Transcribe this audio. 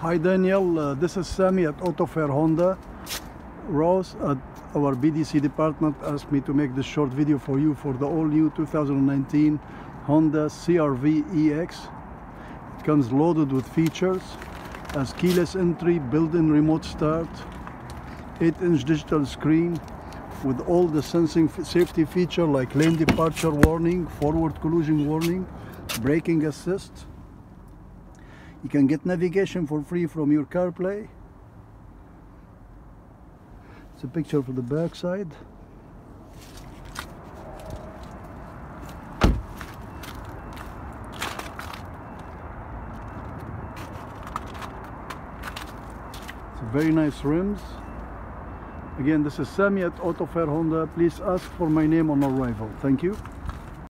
Hi Daniel, uh, this is Sammy at AutoFair Honda. Ross at our BDC department asked me to make this short video for you for the all-new 2019 Honda CRV EX. It comes loaded with features as keyless entry, built-in remote start, 8-inch digital screen with all the sensing safety feature like lane departure warning, forward collision warning, braking assist. You can get navigation for free from your CarPlay. It's a picture for the back side. It's very nice rims. Again, this is Sammy at AutoFair Honda. Please ask for my name on arrival. Thank you.